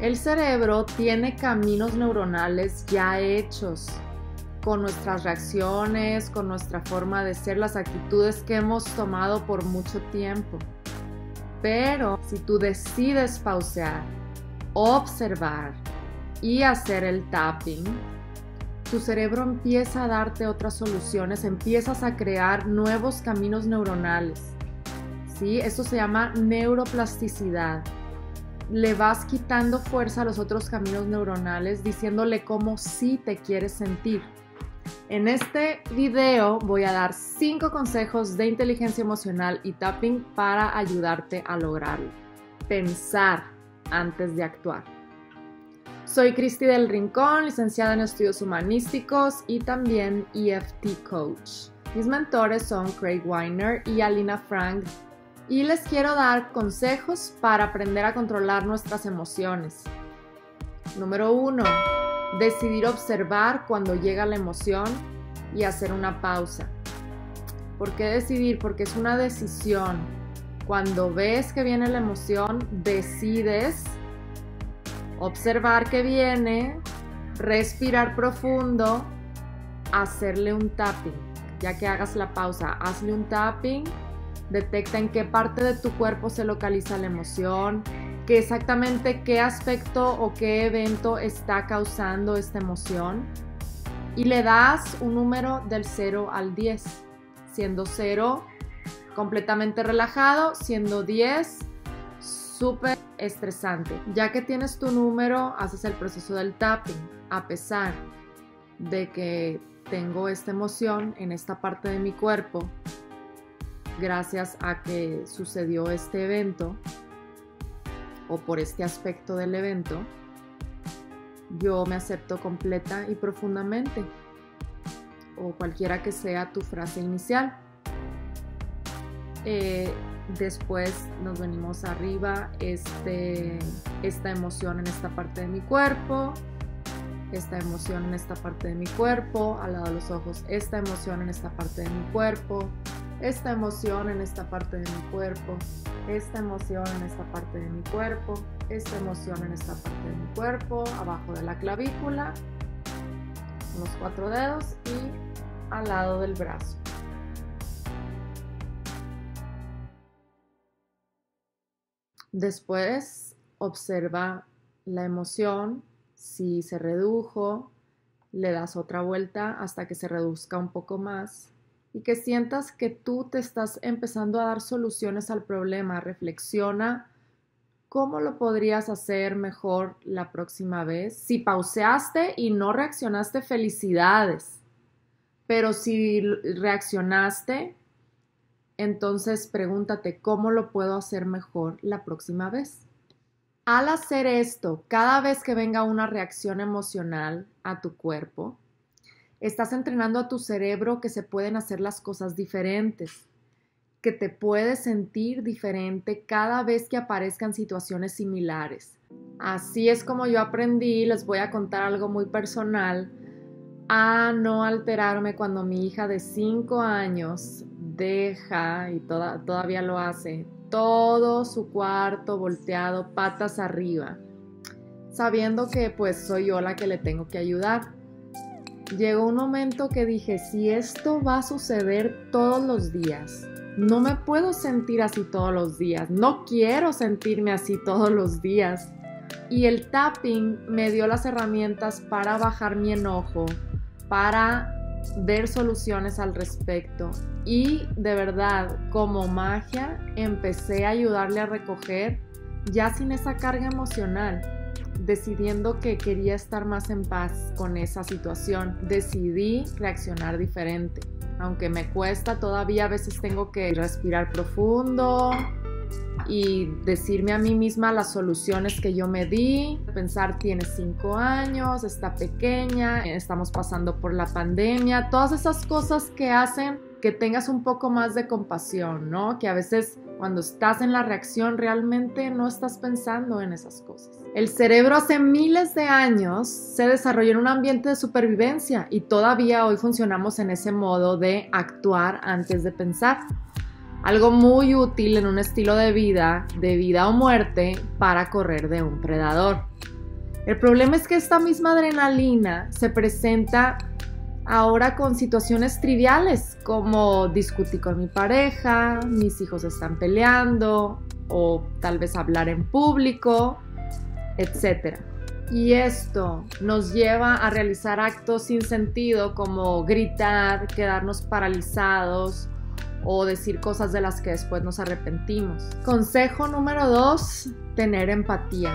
El cerebro tiene caminos neuronales ya hechos con nuestras reacciones, con nuestra forma de ser, las actitudes que hemos tomado por mucho tiempo. Pero si tú decides pausear, observar y hacer el tapping, tu cerebro empieza a darte otras soluciones, empiezas a crear nuevos caminos neuronales. ¿Sí? Esto se llama neuroplasticidad. Le vas quitando fuerza a los otros caminos neuronales diciéndole cómo sí te quieres sentir. En este video voy a dar 5 consejos de inteligencia emocional y tapping para ayudarte a lograrlo. Pensar antes de actuar. Soy Cristi del Rincón, licenciada en estudios humanísticos y también EFT coach. Mis mentores son Craig Weiner y Alina Frank y les quiero dar consejos para aprender a controlar nuestras emociones. Número 1 decidir observar cuando llega la emoción y hacer una pausa. ¿Por qué decidir? Porque es una decisión. Cuando ves que viene la emoción, decides observar que viene, respirar profundo, hacerle un tapping. Ya que hagas la pausa, hazle un tapping, detecta en qué parte de tu cuerpo se localiza la emoción, que exactamente qué aspecto o qué evento está causando esta emoción y le das un número del 0 al 10, siendo 0 completamente relajado, siendo 10 súper estresante. Ya que tienes tu número, haces el proceso del tapping, a pesar de que tengo esta emoción en esta parte de mi cuerpo, gracias a que sucedió este evento, o por este aspecto del evento, yo me acepto completa y profundamente, o cualquiera que sea tu frase inicial. Eh, después nos venimos arriba, este, esta emoción en esta parte de mi cuerpo, esta emoción en esta parte de mi cuerpo, al lado de los ojos, esta emoción en esta parte de mi cuerpo, esta emoción en esta parte de mi cuerpo, esta emoción en esta parte de mi cuerpo, esta emoción en esta parte de mi cuerpo, abajo de la clavícula, los cuatro dedos y al lado del brazo. Después observa la emoción, si se redujo, le das otra vuelta hasta que se reduzca un poco más y que sientas que tú te estás empezando a dar soluciones al problema. Reflexiona cómo lo podrías hacer mejor la próxima vez. Si pauseaste y no reaccionaste, felicidades. Pero si reaccionaste, entonces pregúntate cómo lo puedo hacer mejor la próxima vez. Al hacer esto, cada vez que venga una reacción emocional a tu cuerpo, Estás entrenando a tu cerebro que se pueden hacer las cosas diferentes, que te puedes sentir diferente cada vez que aparezcan situaciones similares. Así es como yo aprendí, les voy a contar algo muy personal, a no alterarme cuando mi hija de 5 años deja, y todavía lo hace, todo su cuarto volteado patas arriba, sabiendo que pues soy yo la que le tengo que ayudar llegó un momento que dije, si esto va a suceder todos los días, no me puedo sentir así todos los días, no quiero sentirme así todos los días. Y el tapping me dio las herramientas para bajar mi enojo, para ver soluciones al respecto. Y de verdad, como magia, empecé a ayudarle a recoger ya sin esa carga emocional decidiendo que quería estar más en paz con esa situación, decidí reaccionar diferente. Aunque me cuesta, todavía a veces tengo que respirar profundo y decirme a mí misma las soluciones que yo me di, pensar tiene cinco años, está pequeña, estamos pasando por la pandemia, todas esas cosas que hacen que tengas un poco más de compasión, ¿no? Que a veces cuando estás en la reacción realmente no estás pensando en esas cosas. El cerebro hace miles de años se desarrolló en un ambiente de supervivencia y todavía hoy funcionamos en ese modo de actuar antes de pensar. Algo muy útil en un estilo de vida, de vida o muerte, para correr de un predador. El problema es que esta misma adrenalina se presenta ahora con situaciones triviales como discutir con mi pareja, mis hijos están peleando o tal vez hablar en público, etc. Y esto nos lleva a realizar actos sin sentido como gritar, quedarnos paralizados o decir cosas de las que después nos arrepentimos. Consejo número dos, tener empatía.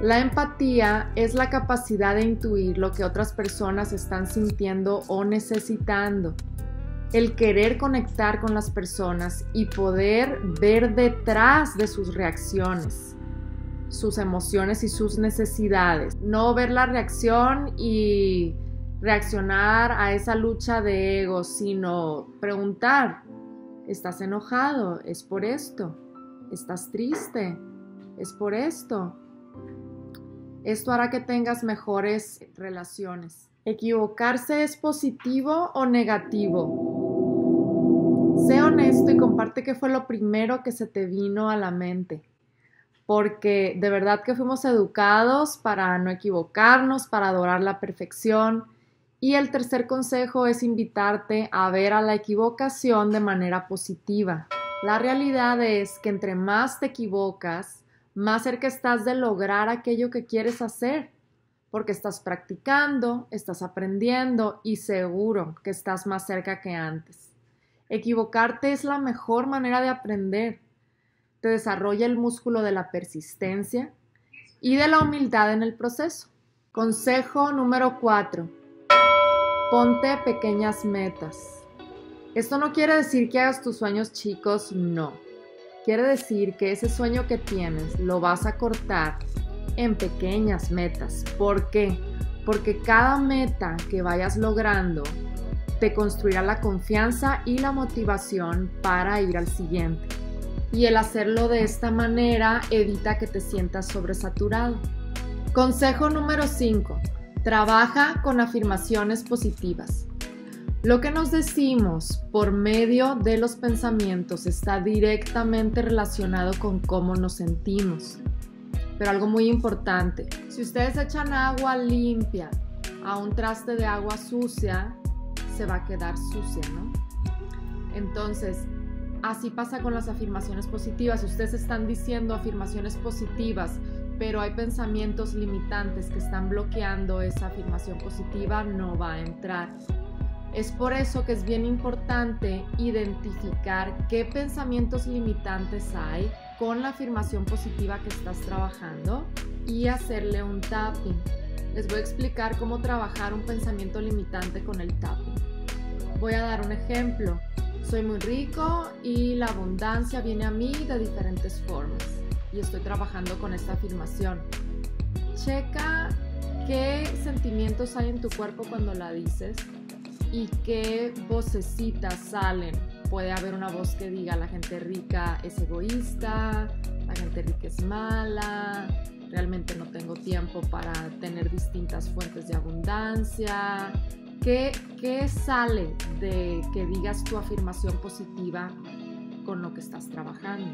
La empatía es la capacidad de intuir lo que otras personas están sintiendo o necesitando. El querer conectar con las personas y poder ver detrás de sus reacciones, sus emociones y sus necesidades. No ver la reacción y reaccionar a esa lucha de ego, sino preguntar, ¿estás enojado? ¿Es por esto? ¿Estás triste? ¿Es por esto? Esto hará que tengas mejores relaciones. ¿Equivocarse es positivo o negativo? Sé honesto y comparte qué fue lo primero que se te vino a la mente. Porque de verdad que fuimos educados para no equivocarnos, para adorar la perfección. Y el tercer consejo es invitarte a ver a la equivocación de manera positiva. La realidad es que entre más te equivocas, más cerca estás de lograr aquello que quieres hacer, porque estás practicando, estás aprendiendo y seguro que estás más cerca que antes. Equivocarte es la mejor manera de aprender. Te desarrolla el músculo de la persistencia y de la humildad en el proceso. Consejo número 4. Ponte pequeñas metas. Esto no quiere decir que hagas tus sueños chicos, no Quiere decir que ese sueño que tienes lo vas a cortar en pequeñas metas. ¿Por qué? Porque cada meta que vayas logrando te construirá la confianza y la motivación para ir al siguiente. Y el hacerlo de esta manera evita que te sientas sobresaturado. Consejo número 5. Trabaja con afirmaciones positivas. Lo que nos decimos por medio de los pensamientos está directamente relacionado con cómo nos sentimos. Pero algo muy importante, si ustedes echan agua limpia a un traste de agua sucia, se va a quedar sucia, ¿no? Entonces, así pasa con las afirmaciones positivas. Si ustedes están diciendo afirmaciones positivas, pero hay pensamientos limitantes que están bloqueando esa afirmación positiva, no va a entrar. Es por eso que es bien importante identificar qué pensamientos limitantes hay con la afirmación positiva que estás trabajando y hacerle un tapping. Les voy a explicar cómo trabajar un pensamiento limitante con el tapping. Voy a dar un ejemplo. Soy muy rico y la abundancia viene a mí de diferentes formas y estoy trabajando con esta afirmación. Checa qué sentimientos hay en tu cuerpo cuando la dices y qué vocecitas salen. Puede haber una voz que diga la gente rica es egoísta, la gente rica es mala, realmente no tengo tiempo para tener distintas fuentes de abundancia. ¿Qué, ¿Qué sale de que digas tu afirmación positiva con lo que estás trabajando?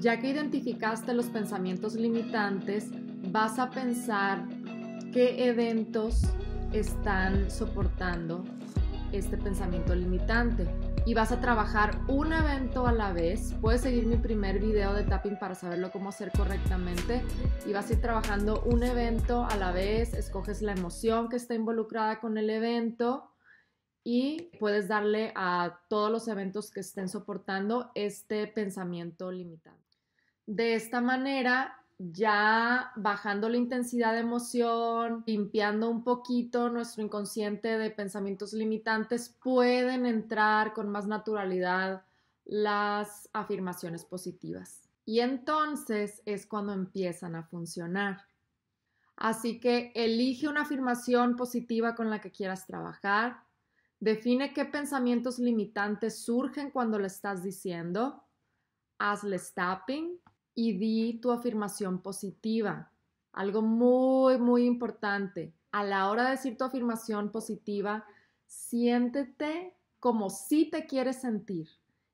Ya que identificaste los pensamientos limitantes, vas a pensar qué eventos están soportando este pensamiento limitante y vas a trabajar un evento a la vez. Puedes seguir mi primer video de tapping para saberlo cómo hacer correctamente y vas a ir trabajando un evento a la vez, escoges la emoción que está involucrada con el evento y puedes darle a todos los eventos que estén soportando este pensamiento limitante. De esta manera ya bajando la intensidad de emoción, limpiando un poquito nuestro inconsciente de pensamientos limitantes, pueden entrar con más naturalidad las afirmaciones positivas. Y entonces es cuando empiezan a funcionar. Así que elige una afirmación positiva con la que quieras trabajar. Define qué pensamientos limitantes surgen cuando le estás diciendo. Hazle tapping y di tu afirmación positiva. Algo muy, muy importante. A la hora de decir tu afirmación positiva, siéntete como si te quieres sentir.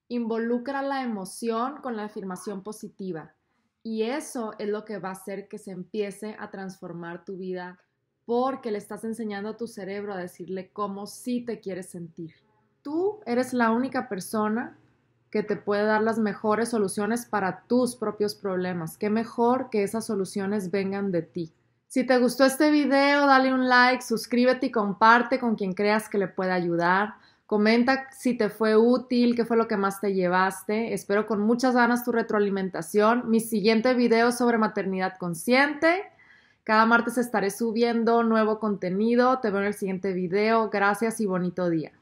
Involucra la emoción con la afirmación positiva. Y eso es lo que va a hacer que se empiece a transformar tu vida porque le estás enseñando a tu cerebro a decirle cómo sí te quieres sentir. Tú eres la única persona que te puede dar las mejores soluciones para tus propios problemas. Qué mejor que esas soluciones vengan de ti. Si te gustó este video, dale un like, suscríbete y comparte con quien creas que le pueda ayudar. Comenta si te fue útil, qué fue lo que más te llevaste. Espero con muchas ganas tu retroalimentación. Mi siguiente video sobre maternidad consciente. Cada martes estaré subiendo nuevo contenido. Te veo en el siguiente video. Gracias y bonito día.